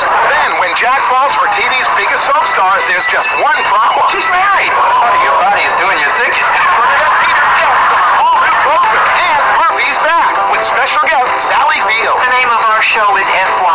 Then, when Jack falls for TV's biggest soap star, there's just one problem. She's married. What your body is doing your thinking. Peter all new closer. And Murphy's back with special guest Sally Field. The name of our show is F.Y.